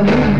Hallelujah.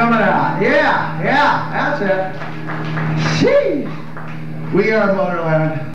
Coming out. Yeah, yeah, that's it. Sheesh. We are Motorland.